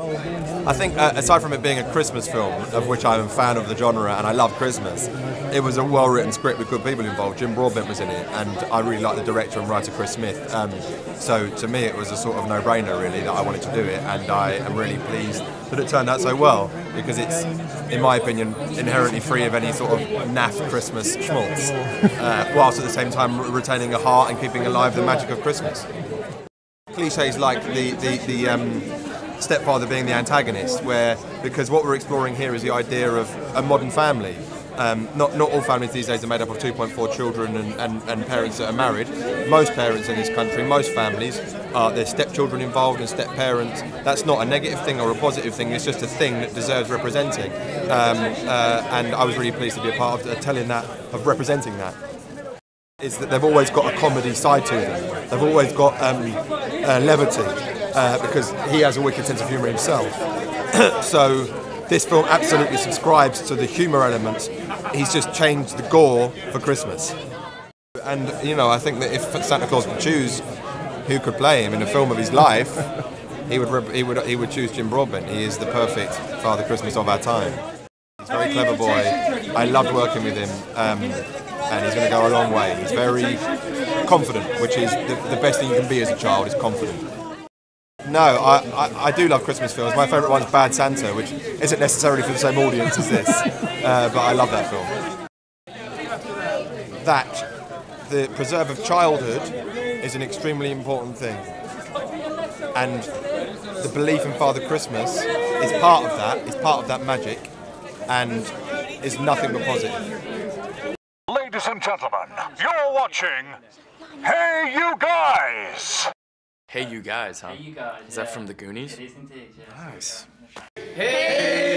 I think, uh, aside from it being a Christmas film, of which I'm a fan of the genre and I love Christmas, it was a well written script with good people involved. Jim Broadbent was in it, and I really like the director and writer Chris Smith. Um, so to me, it was a sort of no brainer, really, that I wanted to do it, and I am really pleased that it turned out so well because it's, in my opinion, inherently free of any sort of naff Christmas schmaltz, uh, whilst at the same time retaining a heart and keeping alive the magic of Christmas. Cliches like the the, the um, stepfather being the antagonist, where because what we're exploring here is the idea of a modern family. Um, not, not all families these days are made up of 2.4 children and, and, and parents that are married. Most parents in this country, most families, are there's stepchildren involved and step parents. That's not a negative thing or a positive thing. It's just a thing that deserves representing. Um, uh, and I was really pleased to be a part of uh, telling that, of representing that. Is that they've always got a comedy side to them. They've always got um, uh, levity uh, because he has a wicked sense of humour himself. so this film absolutely subscribes to the humour element. He's just changed the gore for Christmas. And you know, I think that if Santa Claus could choose who could play him in a film of his life, he would he would he would choose Jim Broadbent. He is the perfect Father Christmas of our time. He's a very clever boy. I loved working with him, um, and he's going to go a long way. He's very confident, which is the, the best thing you can be as a child. Is confident. No, I, I, I do love Christmas films. My favourite one's Bad Santa, which isn't necessarily for the same audience as this, uh, but I love that film. That the preserve of childhood is an extremely important thing, and the belief in Father Christmas is part of that. Is part of that magic, and is nothing but positive. Ladies and gentlemen, you're watching Hey! Hey, you guys, huh? Hey, you guys. Is that from the Goonies? It is indeed, yes. Nice. Hey,